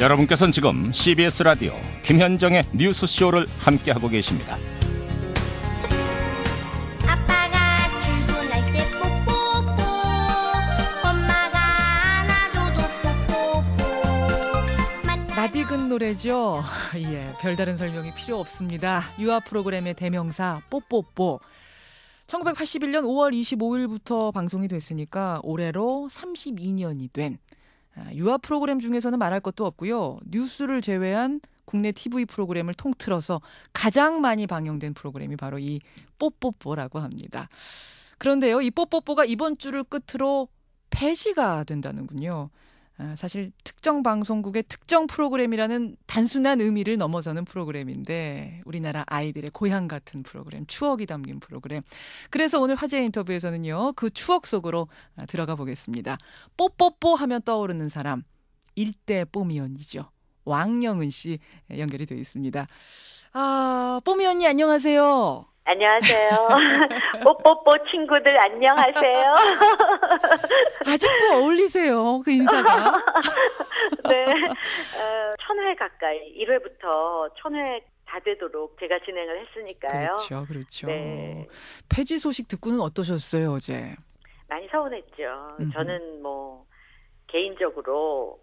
여러분께서는 지금 CBS 라디오 김현정의 뉴스쇼를 함께하고 계십니다. 아빠가 출근할 때 뽀뽀뽀 엄마가 안아줘도 뽀뽀뽀 낯익은 노래죠. 예, 별다른 설명이 필요 없습니다. 유아 프로그램의 대명사 뽀뽀뽀. 1981년 5월 25일부터 방송이 됐으니까 올해로 32년이 된 아, 유아 프로그램 중에서는 말할 것도 없고요. 뉴스를 제외한 국내 TV 프로그램을 통틀어서 가장 많이 방영된 프로그램이 바로 이 뽀뽀뽀라고 합니다. 그런데요, 이 뽀뽀뽀가 이번 주를 끝으로 폐지가 된다는군요. 아, 사실 특정 방송국의 특정 프로그램이라는 단순한 의미를 넘어서는 프로그램인데 우리나라 아이들의 고향 같은 프로그램, 추억이 담긴 프로그램. 그래서 오늘 화제 인터뷰에서는요, 그 추억 속으로 아, 들어가 보겠습니다. 뽀뽀뽀 하면 떠오르는 사람, 일대 뽀미 언니죠. 왕영은 씨 연결이 되어 있습니다. 아, 뽀미 언니 안녕하세요. 안녕하세요. 뽀뽀뽀 친구들 안녕하세요. 아직도 어울리세요. 그 인사가. 네. 어, 천회 가까이 1회부터 천회 다 되도록 제가 진행을 했으니까요. 그렇죠, 그렇죠. 네. 폐지 소식 듣고는 어떠셨어요 어제? 많이 서운했죠. 음흠. 저는 뭐 개인적으로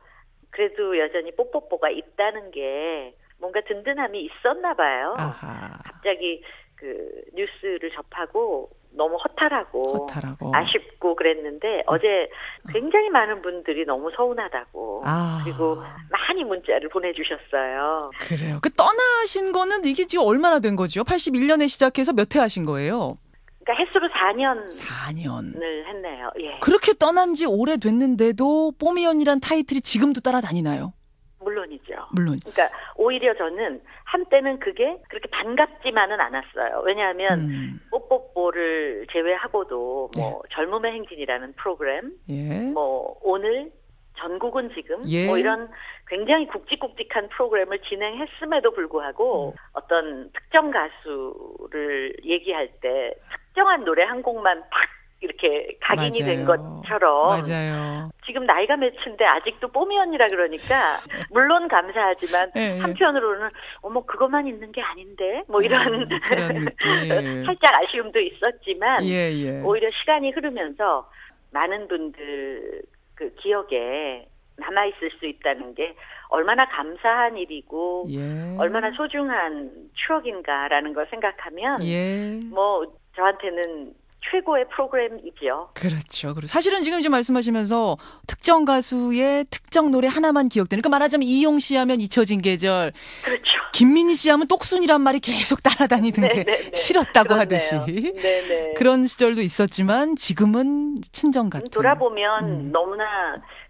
그래도 여전히 뽀뽀뽀가 있다는 게 뭔가 든든함이 있었나 봐요. 아하, 갑자기 그 뉴스를 접하고 너무 허탈하고 허탈하고. 아쉽고 그랬는데 어제 굉장히 많은 분들이 너무 서운하다고 아, 그리고 많이 문자를 보내주셨어요. 그래요. 그 떠나신 거는 이게 지금 얼마나 된 거죠? 81년에 시작해서 몇 회 하신 거예요? 그러니까 횟수로 4년을 4년. 했네요. 예, 그렇게 떠난 지 오래 됐는데도 뽀미언이란 타이틀이 지금도 따라다니나요? 물론이죠. 물론. 그러니까 오히려 저는 한때는 그게 그렇게 반갑지만은 않았어요. 왜냐하면 음, 뽀뽀뽀를 제외하고도 뭐 젊음의 행진이라는 프로그램, 예. 뭐 오늘 전국은 지금 예. 뭐 이런 굉장히 굵직굵직한 프로그램을 진행했음에도 불구하고 음. 어떤 특정 가수를 얘기할 때 특정한 노래 한 곡만 팍 이렇게 각인이 된 맞아요. 것처럼 맞아요. 지금 나이가 몇인데 아직도 뽀미 언니라 그러니까 물론 감사하지만 예, 예. 한편으로는 어머 그것만 있는 게 아닌데 뭐 이런 음. 살짝 아쉬움도 있었지만 예, 예. 오히려 시간이 흐르면서 많은 분들 그 기억에 남아 있을 수 있다는 게 얼마나 감사한 일이고 예. 얼마나 소중한 추억인가라는 걸 생각하면 예. 뭐 저한테는 최고의 프로그램이죠. 그렇죠. 그리고 사실은 지금 이제 말씀하시면서 특정 가수의 특정 노래 하나만 기억되는. 그러니까 말하자면 이용 씨 하면 잊혀진 계절, 그렇죠. 김민희 씨 하면 똑순이란 말이 계속 따라다니는 게 네네네. 싫었다고 그렇네요. 하듯이 네네. 그런 시절도 있었지만 지금은 친정 같은. 돌아보면 음. 너무나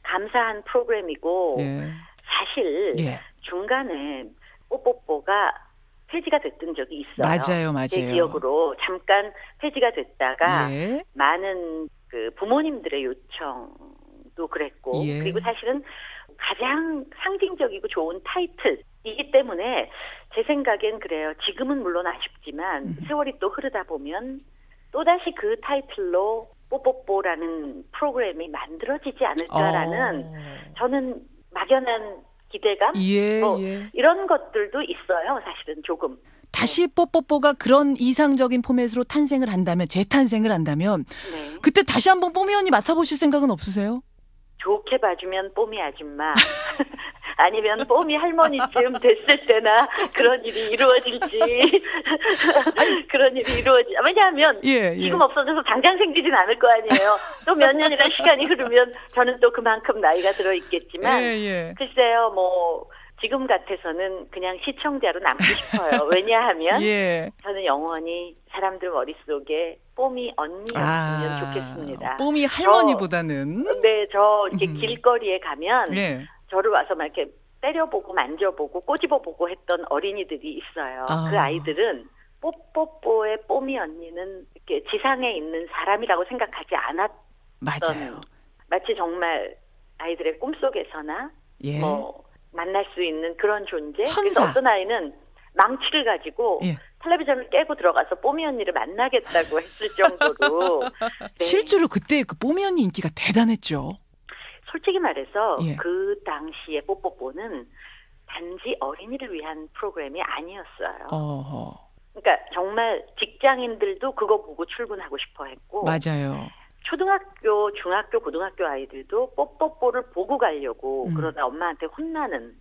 감사한 프로그램이고 예. 사실 예. 중간에 뽀뽀뽀가 폐지가 됐던 적이 있어요. 맞아요, 맞아요. 제 기억으로 잠깐 폐지가 됐다가 예. 많은 그 부모님들의 요청도 그랬고 예. 그리고 사실은 가장 상징적이고 좋은 타이틀이기 때문에 제 생각엔 그래요. 지금은 물론 아쉽지만 음. 세월이 또 흐르다 보면 또다시 그 타이틀로 뽀뽀뽀라는 프로그램이 만들어지지 않을까라는 어. 저는 막연한 기대감 예, 뭐 예. 이런 것들도 있어요. 사실은 조금 다시 뽀뽀뽀가 그런 이상적인 포맷으로 탄생을 한다면 재탄생을 한다면 네. 그때 다시 한번 뽀미 언니 맡아보실 생각은 없으세요? 좋게 봐주면 뽀미 아줌마 아니면 뽀미 할머니쯤 됐을 때나 그런 일이 이루어질지 그런 일이 이루어지 왜냐하면 예, 예. 지금 없어져서 당장 생기진 않을 거 아니에요 또 몇 년이나 시간이 흐르면 저는 또 그만큼 나이가 들어 있겠지만 예, 예. 글쎄요 뭐 지금 같아서는 그냥 시청자로 남고 싶어요 왜냐하면 예. 저는 영원히 사람들 머릿속에 뽀미 언니였으면 좋겠습니다 뽀미 할머니보다는 네, 저 이렇게 음. 길거리에 가면 예. 저를 와서 막 이렇게 때려보고 만져보고 꼬집어보고 했던 어린이들이 있어요. 아. 그 아이들은 뽀뽀뽀의 뽀미 언니는 이렇게 지상에 있는 사람이라고 생각하지 않았던 맞아요. 마치 정말 아이들의 꿈속에서나 예. 뭐 만날 수 있는 그런 존재. 천사. 그래서 어떤 아이는 망치를 가지고 예. 텔레비전을 깨고 들어가서 뽀미 언니를 만나겠다고 했을 정도로 네. 실제로 그때 그 뽀미 언니 인기가 대단했죠. 솔직히 말해서 예. 그 당시에 뽀뽀뽀는 단지 어린이를 위한 프로그램이 아니었어요. 어허. 그러니까 정말 직장인들도 그거 보고 출근하고 싶어 했고 맞아요. 초등학교, 중학교, 고등학교 아이들도 뽀뽀뽀를 보고 가려고 음. 그러다 엄마한테 혼나는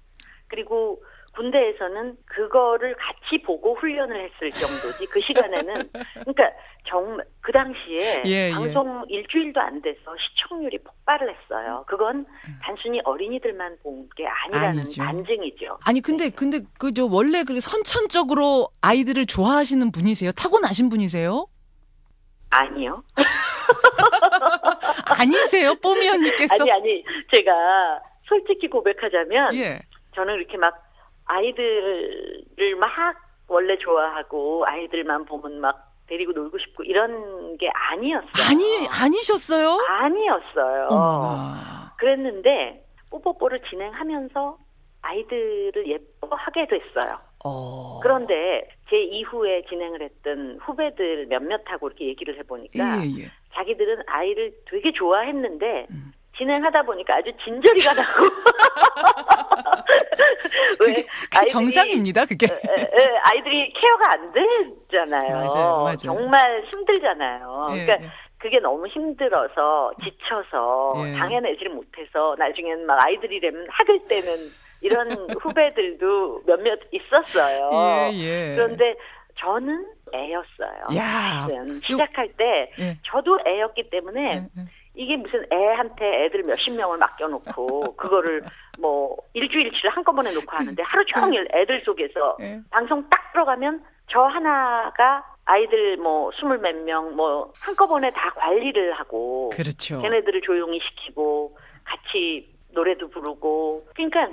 그리고 군대에서는 그거를 같이 보고 훈련을 했을 정도지 그 시간에는 그러니까 정말 그 당시에 예, 예. 방송 일주일도 안 돼서 시청률이 폭발을 했어요. 그건 단순히 어린이들만 본 게 아니라는 아니죠. 반증이죠. 아니 근데 근데 그 저 원래 그 선천적으로 아이들을 좋아하시는 분이세요? 타고나신 분이세요? 아니요. 아니세요? 뽀미 언니께서? 아니 아니 제가 솔직히 고백하자면 예. 저는 이렇게 막 아이들을 막 원래 좋아하고 아이들만 보면 막 데리고 놀고 싶고 이런 게 아니었어요. 아니 아니셨어요? 아니었어요. 어머나. 그랬는데 뽀뽀뽀를 진행하면서 아이들을 예뻐하게 됐어요. 어. 그런데 제 이후에 진행을 했던 후배들 몇몇하고 이렇게 얘기를 해보니까 예, 예. 자기들은 아이를 되게 좋아했는데 음. 진행하다 보니까 아주 진저리가 나고 왜 그게, 그게 정상입니다. 그게. 아이들이 케어가 안 되잖아요. 맞아요, 맞아요. 정말 힘들잖아요. 예, 그러니까 예. 그게 너무 힘들어서 지쳐서 예. 당해내지를 못해서 나중엔 막 아이들이라면 학을 때는 이런 후배들도 몇몇 있었어요. 예, 예. 그런데 저는 애였어요. 야. 시작할 때 예. 저도 애였기 때문에 예, 예. 이게 무슨 애한테 애들 몇십 명을 맡겨놓고 그거를 뭐 일주일치를 한꺼번에 놓고 하는데 하루 종일 애들 속에서 예. 방송 딱 들어가면 저 하나가 아이들 뭐 스물 몇 명 뭐 한꺼번에 다 관리를 하고 그렇죠. 걔네들을 조용히 시키고 같이 노래도 부르고 그러니까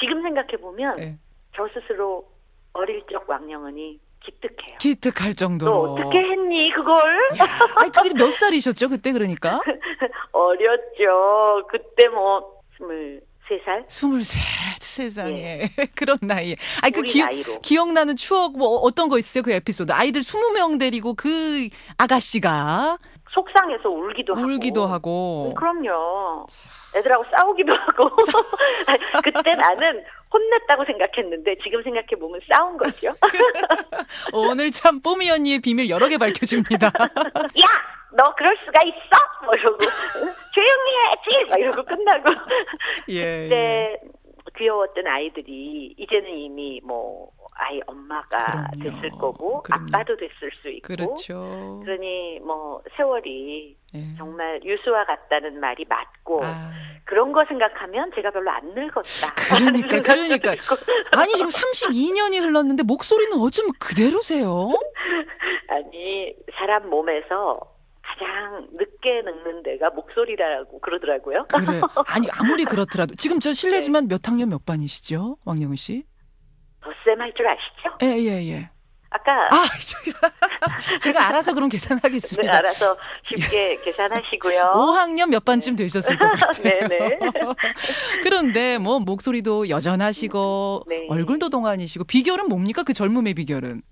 지금 생각해 보면 예. 저 스스로 어릴 적 왕영은이 기특해요. 기특할 너 정도로. 어떻게 했니 그걸? 아니 그게 몇 살이셨죠 그때 그러니까? 어렸죠. 그때 뭐 스물세 살 스물셋 세상에 그런 나이에. 아니 그 기, 나이로. 기억나는 추억 뭐 어떤 거 있으세요 그 에피소드? 아이들 스무 명 데리고 그 아가씨가 속상해서 울기도 하고. 울기도 하고. 음, 그럼요. 애들하고 싸우기도 하고. 그때 나는 혼냈다고 생각했는데 지금 생각해 보면 싸운 거죠. 오늘 참 뽀미 언니의 비밀 여러 개 밝혀집니다. 야, 너 그럴 수가 있어? 뭐 이러고 조용히 해야지. 막 이러고 끝나고. 예. 그때 귀여웠던 아이들이 이제는 이미 뭐 아이 엄마가 그럼요. 됐을 거고 그럼요. 아빠도 됐을 수 있고. 그렇죠. 그러니 뭐 세월이 예. 정말 유수와 같다는 말이 맞고 아. 그런 거 생각하면 제가 별로 안 늙었다. 그러니까 그러니까 아니 지금 32년이 흘렀는데 목소리는 어쩜 그대로세요? 아니 사람 몸에서 가장 늦게 늙는 데가 목소리라고 그러더라고요. 그래. 아니 아무리 그렇더라도 지금 저 실례지만 몇 학년 몇 반이시죠, 왕영은 씨? 덧셈 할 줄 아시죠? 예, 예, 예. 아까 아, 제가, 제가 알아서 그럼 네, 계산하겠습니다. 알아서 쉽게 계산하시고요. 5학년 몇 반쯤 되셨을 것 같아요. 네네. 그런데 뭐 목소리도 여전하시고 네. 얼굴도 동안이시고 비결은 뭡니까 그 젊음의 비결은?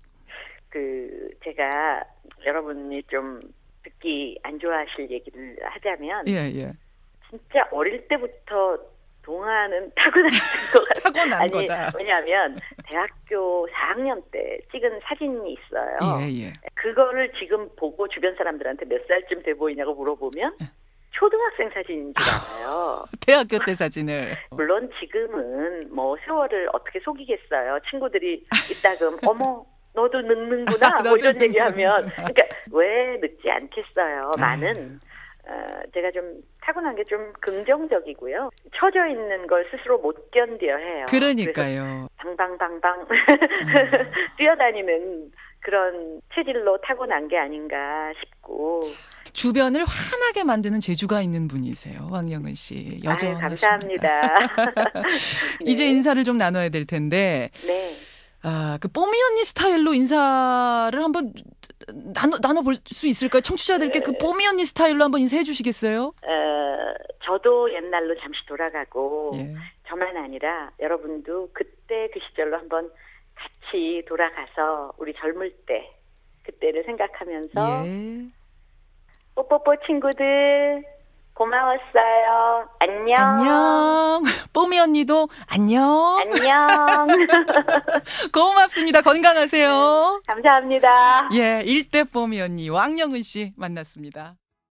그 제가 여러분이 좀 듣기 안 좋아하실 얘기를 하자면 예, 예. 진짜 어릴 때부터 동화는 타고난 것 같아요. 타고난 아니, 거다. 왜냐하면 대학교 4학년 때 찍은 사진이 있어요. 예, 예. 그거를 지금 보고 주변 사람들한테 몇 살쯤 돼 보이냐고 물어보면 예. 초등학생 사진인 줄 알아요. 대학교 때 사진을. 물론 지금은 뭐 세월을 어떻게 속이겠어요. 친구들이 이따금 어머 너도 늙는구나 뭐 이런 얘기하면. 그러니까 왜 늙지 않겠어요. 많은 어, 제가 좀 타고난 게 좀 긍정적이고요. 처져 있는 걸 스스로 못 견뎌 해요. 그러니까요. 방방방방 뛰어다니는 그런 체질로 타고난 게 아닌가 싶고 주변을 환하게 만드는 재주가 있는 분이세요, 왕영은 씨. 여전하십니다. 감사합니다. 이제 네. 인사를 좀 나눠야 될 텐데, 네. 아, 그 뽀미 언니 스타일로 인사를 한번 나눠 나눠 볼 수 있을까요? 청취자들께 그 뽀미 언니 스타일로 한번 인사해 주시겠어요? 어, 저도 옛날로 잠시 돌아가고 예. 저만 아니라 여러분도 그때 그 시절로 한번 같이 돌아가서 우리 젊을 때 그때를 생각하면서 예. 뽀뽀뽀 친구들 고마웠어요. 안녕. 안녕. 뽀미 언니도 안녕. 안녕. 고맙습니다. 건강하세요. 감사합니다. 예, 일대 뽀미 언니 왕영은 씨 만났습니다.